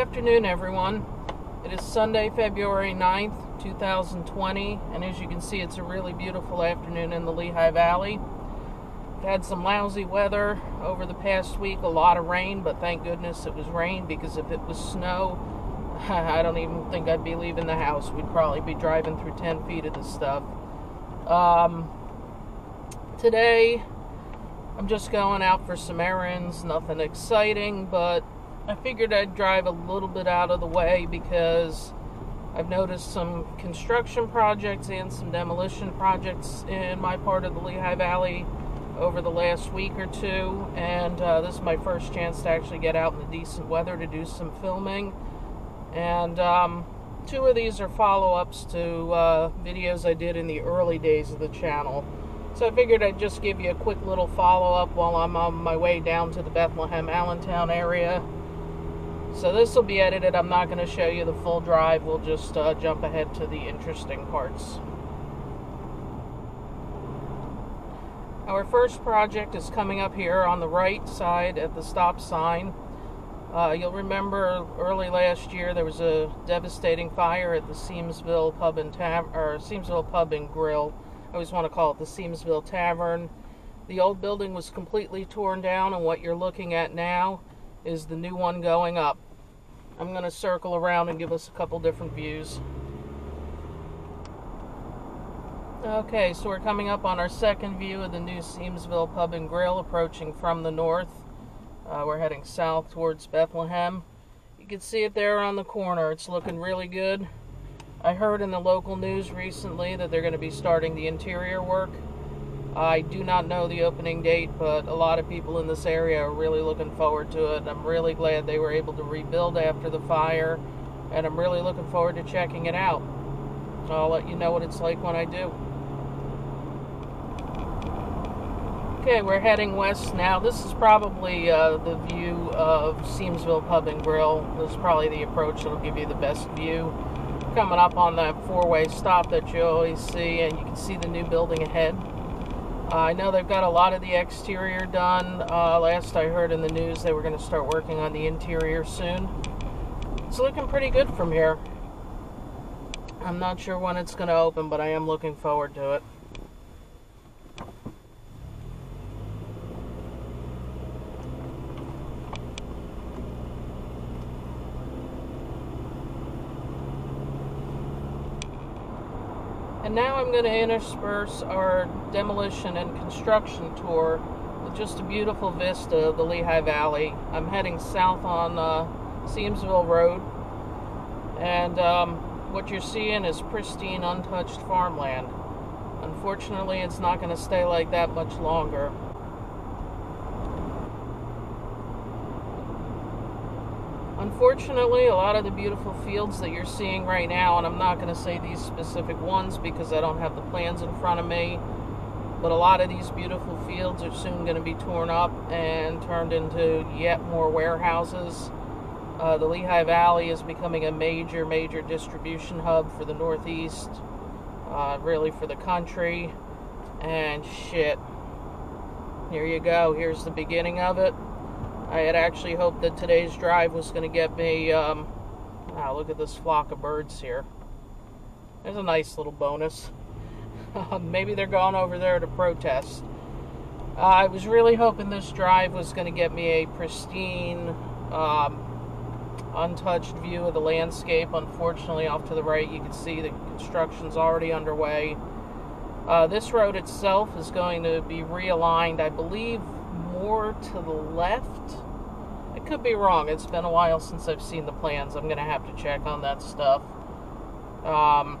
afternoon, everyone. It is Sunday, February 9th, 2020, and as you can see, it's a really beautiful afternoon in the Lehigh Valley. We've had some lousy weather over the past week, a lot of rain, but thank goodness it was rain because if it was snow, I don't even think I'd be leaving the house. We'd probably be driving through 10 feet of this stuff. Um, today, I'm just going out for some errands, nothing exciting, but I figured I'd drive a little bit out of the way because I've noticed some construction projects and some demolition projects in my part of the Lehigh Valley over the last week or two, and uh, this is my first chance to actually get out in the decent weather to do some filming. And um, two of these are follow ups to uh, videos I did in the early days of the channel. So I figured I'd just give you a quick little follow up while I'm on my way down to the Bethlehem Allentown area so this will be edited. I'm not going to show you the full drive. We'll just uh, jump ahead to the interesting parts. Our first project is coming up here on the right side at the stop sign. Uh, you'll remember early last year there was a devastating fire at the Seemsville Pub and Tavern, or Seemsville Pub and Grill. I always want to call it the Seemsville Tavern. The old building was completely torn down, and what you're looking at now is the new one going up. I'm going to circle around and give us a couple different views. Okay, so we're coming up on our second view of the new Seemsville Pub and Grill approaching from the north. Uh, we're heading south towards Bethlehem. You can see it there on the corner. It's looking really good. I heard in the local news recently that they're going to be starting the interior work. I do not know the opening date, but a lot of people in this area are really looking forward to it. I'm really glad they were able to rebuild after the fire, and I'm really looking forward to checking it out. I'll let you know what it's like when I do. Okay, we're heading west now. This is probably uh, the view of Seemsville Pub and Grill. This is probably the approach that'll give you the best view. Coming up on that four-way stop that you always see, and you can see the new building ahead. I know they've got a lot of the exterior done. Uh, last I heard in the news, they were going to start working on the interior soon. It's looking pretty good from here. I'm not sure when it's going to open, but I am looking forward to it. And now I'm going to intersperse our demolition and construction tour with just a beautiful vista of the Lehigh Valley. I'm heading south on uh, Seemsville Road, and um, what you're seeing is pristine, untouched farmland. Unfortunately, it's not going to stay like that much longer. Unfortunately, a lot of the beautiful fields that you're seeing right now, and I'm not going to say these specific ones because I don't have the plans in front of me, but a lot of these beautiful fields are soon going to be torn up and turned into yet more warehouses. Uh, the Lehigh Valley is becoming a major, major distribution hub for the Northeast, uh, really for the country. And shit, here you go. Here's the beginning of it. I had actually hoped that today's drive was going to get me. Um, wow, look at this flock of birds here. There's a nice little bonus. Maybe they're going over there to protest. Uh, I was really hoping this drive was going to get me a pristine, um, untouched view of the landscape. Unfortunately, off to the right, you can see the construction's already underway. Uh, this road itself is going to be realigned, I believe, more to the left. I could be wrong. It's been a while since I've seen the plans. I'm going to have to check on that stuff. Um,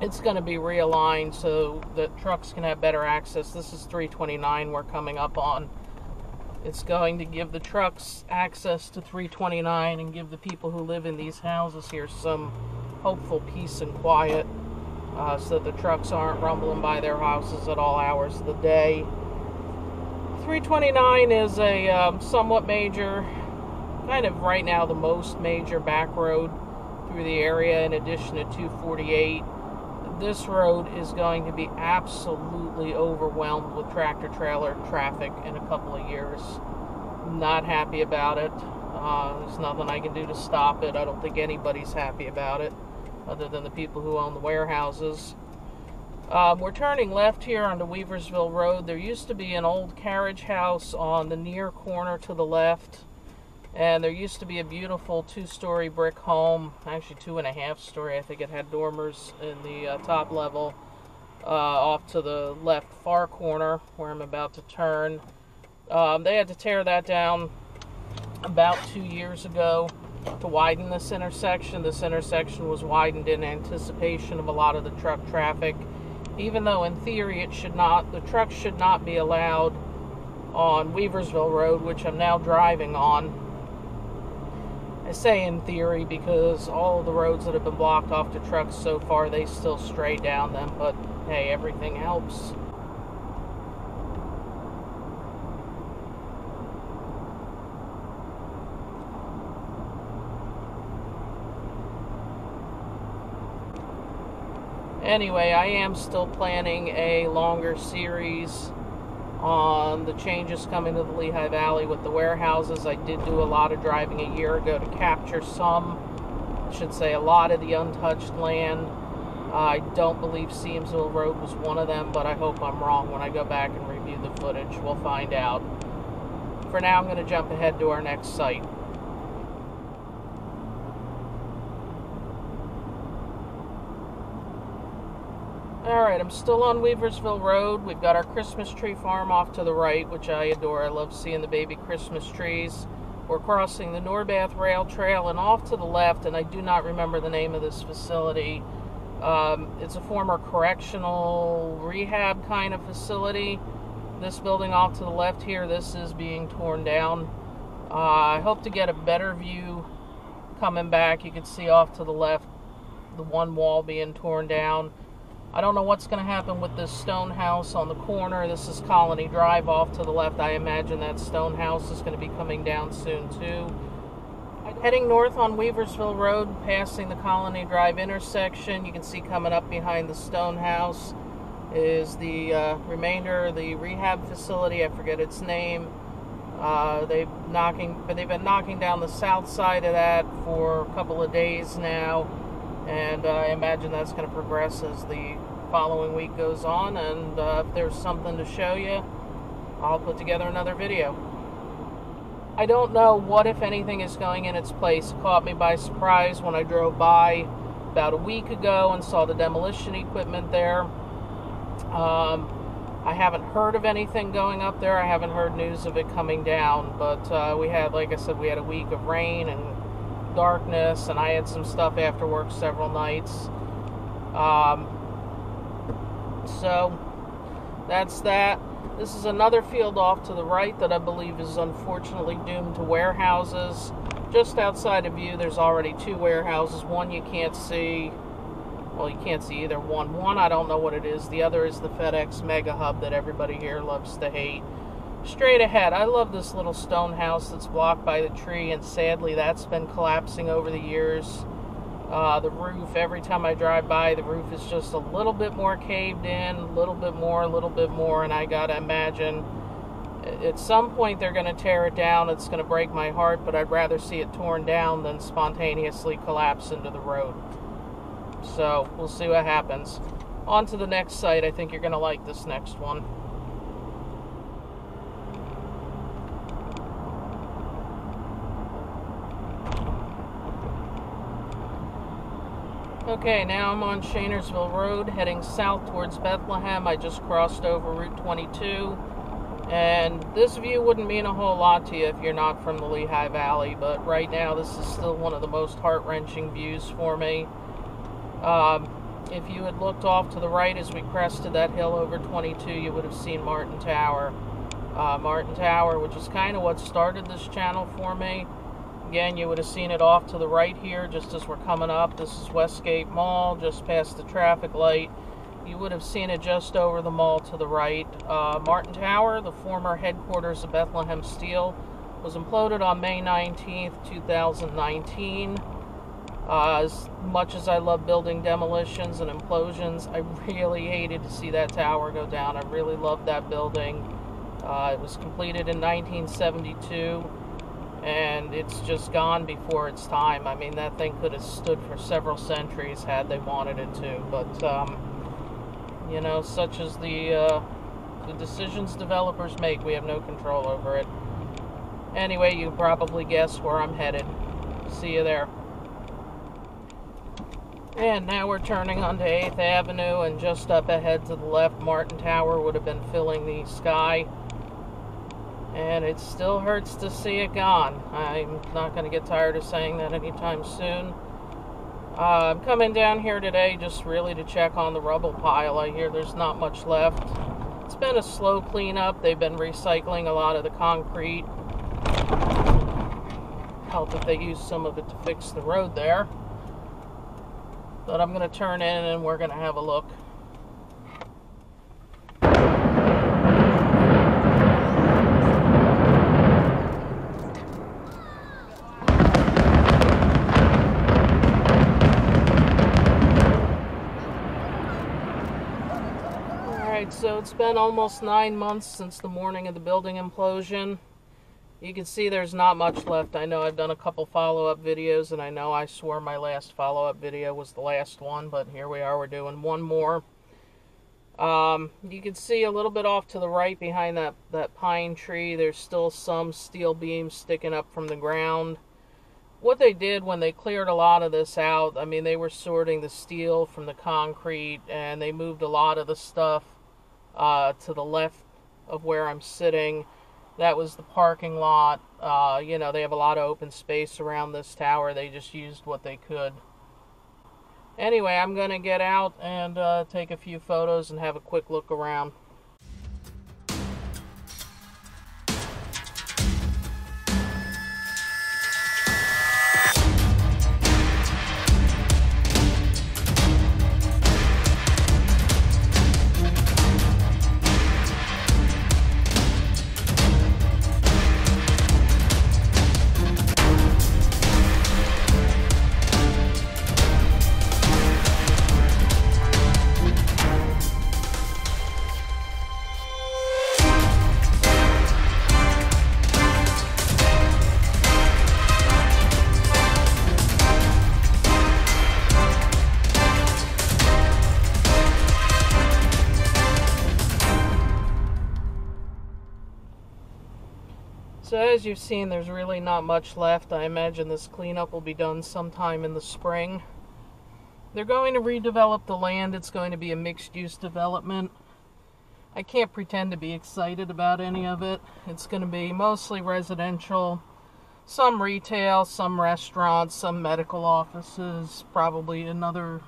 it's going to be realigned so that trucks can have better access. This is 329 we're coming up on. It's going to give the trucks access to 329 and give the people who live in these houses here some hopeful peace and quiet uh, so the trucks aren't rumbling by their houses at all hours of the day. 329 is a um, somewhat major, kind of right now the most major back road through the area in addition to 248. This road is going to be absolutely overwhelmed with tractor trailer traffic in a couple of years. Not happy about it. Uh, there's nothing I can do to stop it. I don't think anybody's happy about it, other than the people who own the warehouses. Um, we're turning left here onto Weaversville Road. There used to be an old carriage house on the near corner to the left. And there used to be a beautiful two-story brick home, actually two and a half story. I think it had dormers in the uh, top level uh, off to the left far corner where I'm about to turn. Um, they had to tear that down about two years ago to widen this intersection. This intersection was widened in anticipation of a lot of the truck traffic even though in theory it should not, the trucks should not be allowed on Weaversville Road, which I'm now driving on. I say in theory because all the roads that have been blocked off to trucks so far, they still stray down them, but hey, everything helps. Anyway, I am still planning a longer series on the changes coming to the Lehigh Valley with the warehouses. I did do a lot of driving a year ago to capture some, I should say a lot of the untouched land. I don't believe Seemsville Road was one of them, but I hope I'm wrong when I go back and review the footage. We'll find out. For now, I'm going to jump ahead to our next site. Alright, I'm still on Weaversville Road. We've got our Christmas tree farm off to the right, which I adore. I love seeing the baby Christmas trees. We're crossing the Norbath Rail Trail, and off to the left, and I do not remember the name of this facility. Um, it's a former correctional rehab kind of facility. This building off to the left here, this is being torn down. Uh, I hope to get a better view coming back. You can see off to the left the one wall being torn down. I don't know what's going to happen with this stone house on the corner. This is Colony Drive off to the left. I imagine that stone house is going to be coming down soon too. Heading north on Weaversville Road, passing the Colony Drive intersection, you can see coming up behind the stone house is the uh, remainder of the rehab facility. I forget its name. Uh, they've knocking, but they've been knocking down the south side of that for a couple of days now and uh, I imagine that's going to progress as the following week goes on and uh, if there's something to show you I'll put together another video. I don't know what if anything is going in its place. It caught me by surprise when I drove by about a week ago and saw the demolition equipment there. Um, I haven't heard of anything going up there. I haven't heard news of it coming down, but uh, we had, like I said, we had a week of rain and darkness, and I had some stuff after work several nights. Um, so that's that. This is another field off to the right that I believe is unfortunately doomed to warehouses. Just outside of view, there's already two warehouses. One you can't see. Well, you can't see either one. One, I don't know what it is. The other is the FedEx Mega Hub that everybody here loves to hate straight ahead. I love this little stone house that's blocked by the tree, and sadly, that's been collapsing over the years. Uh, the roof, every time I drive by, the roof is just a little bit more caved in, a little bit more, a little bit more, and I gotta imagine at some point they're gonna tear it down. It's gonna break my heart, but I'd rather see it torn down than spontaneously collapse into the road. So we'll see what happens. On to the next site. I think you're gonna like this next one. Okay, now I'm on Schoenersville Road heading south towards Bethlehem. I just crossed over Route 22. And this view wouldn't mean a whole lot to you if you're not from the Lehigh Valley, but right now this is still one of the most heart-wrenching views for me. Um, if you had looked off to the right as we crested that hill over 22, you would have seen Martin Tower. Uh, Martin Tower, which is kind of what started this channel for me. Again, you would have seen it off to the right here, just as we're coming up. This is Westgate Mall, just past the traffic light. You would have seen it just over the mall to the right. Uh, Martin Tower, the former headquarters of Bethlehem Steel, was imploded on May 19th, 2019. Uh, as much as I love building demolitions and implosions, I really hated to see that tower go down. I really loved that building. Uh, it was completed in 1972 and it's just gone before its time. I mean, that thing could have stood for several centuries had they wanted it to, but um, you know, such as the uh, the decisions developers make, we have no control over it. Anyway, you probably guess where I'm headed. See you there. And now we're turning onto 8th Avenue, and just up ahead to the left, Martin Tower would have been filling the sky. And it still hurts to see it gone. I'm not going to get tired of saying that anytime soon. Uh, I'm coming down here today just really to check on the rubble pile. I hear there's not much left. It's been a slow cleanup. They've been recycling a lot of the concrete. Help if they use some of it to fix the road there. But I'm going to turn in and we're going to have a look. It's been almost nine months since the morning of the building implosion. You can see there's not much left. I know I've done a couple follow-up videos, and I know I swore my last follow-up video was the last one, but here we are, we're doing one more. Um, you can see a little bit off to the right behind that, that pine tree, there's still some steel beams sticking up from the ground. What they did when they cleared a lot of this out, I mean, they were sorting the steel from the concrete, and they moved a lot of the stuff uh, to the left of where I'm sitting that was the parking lot. Uh, you know, they have a lot of open space around this tower. They just used what they could. Anyway, I'm going to get out and uh, take a few photos and have a quick look around. As you've seen, there's really not much left. I imagine this cleanup will be done sometime in the spring. They're going to redevelop the land. It's going to be a mixed-use development. I can't pretend to be excited about any of it. It's going to be mostly residential, some retail, some restaurants, some medical offices, probably another...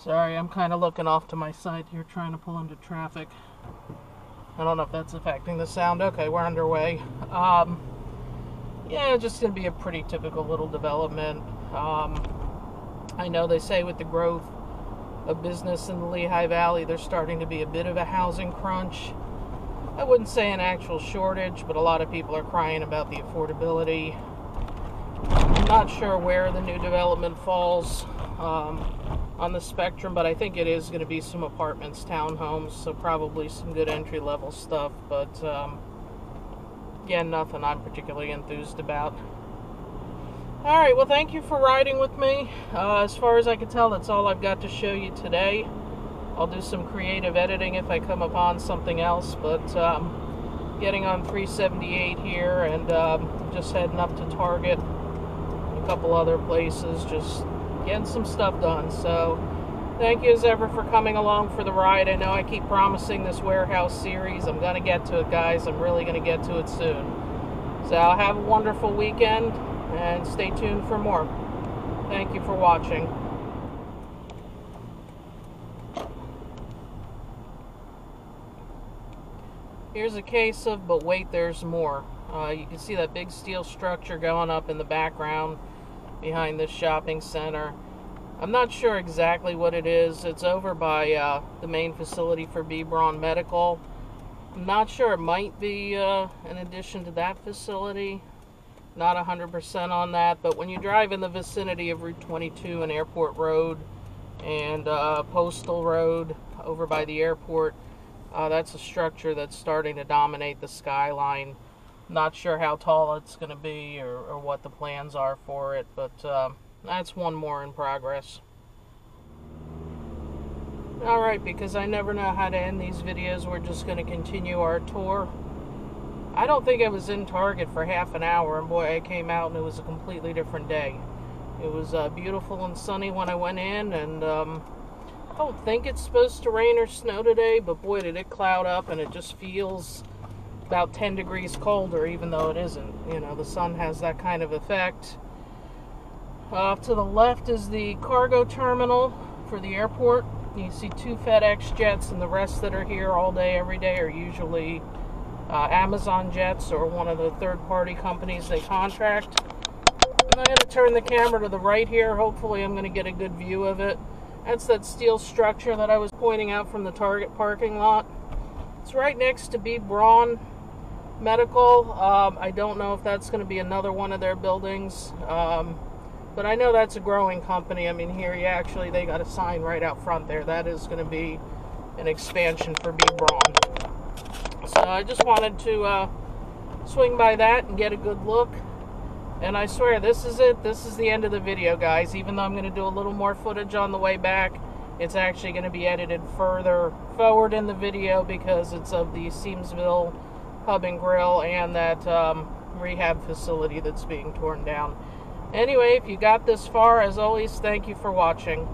Sorry, I'm kind of looking off to my side here trying to pull into traffic. I don't know if that's affecting the sound. Okay, we're underway. Um, yeah, just going to be a pretty typical little development. Um, I know they say with the growth of business in the Lehigh Valley, there's starting to be a bit of a housing crunch. I wouldn't say an actual shortage, but a lot of people are crying about the affordability. I'm not sure where the new development falls. Um, on the spectrum, but I think it is going to be some apartments, townhomes, so probably some good entry level stuff. But um, again, nothing I'm particularly enthused about. All right, well, thank you for riding with me. Uh, as far as I can tell, that's all I've got to show you today. I'll do some creative editing if I come upon something else, but um, getting on 378 here and um, just heading up to Target, a couple other places, just getting some stuff done. So thank you as ever for coming along for the ride. I know I keep promising this warehouse series. I'm going to get to it, guys. I'm really going to get to it soon. So have a wonderful weekend and stay tuned for more. Thank you for watching. Here's a case of, but wait, there's more. Uh, you can see that big steel structure going up in the background behind this shopping center. I'm not sure exactly what it is. It's over by uh, the main facility for B. Braun Medical. I'm not sure. It might be uh, in addition to that facility. Not 100% on that. But when you drive in the vicinity of Route 22 and Airport Road and uh, Postal Road over by the airport, uh, that's a structure that's starting to dominate the skyline Not sure how tall it's going to be or, or, what the plans are for it, but uh, that's one more in progress. Alright, because I never know how to end these videos, we're just going to continue our tour. I don't think I was in Target for half an hour, and boy, I came out and it was a completely different day. It was uh, beautiful and sunny when I went in, and um, I don't think it's supposed to rain or snow today, but boy, did it cloud up, and it just feels about 10 degrees colder, even though it isn't. You know, the sun has that kind of effect. Off to the left is the cargo terminal for the airport. You see two FedEx jets, and the rest that are here all day, every day, are usually uh, Amazon Jets or one of the third-party companies they contract. I'm going to turn the camera to the right here. Hopefully I'm going to get a good view of it. That's that steel structure that I was pointing out from the Target parking lot. It's right next to B. Braun Medical. Um, I don't know if that's going to be another one of their buildings. Um, but I know that's a growing company. I mean, here actually, they got a sign right out front there. That is going to be an expansion for B. Braun. So I just wanted to uh, swing by that and get a good look. And I swear, this is it. This is the end of the video, guys. Even though I'm going to do a little more footage on the way back, it's actually going to be edited further forward in the video because it's of the Seemsville Pub and Grill and that um, rehab facility that's being torn down. Anyway, if you got this far, as always, thank you for watching.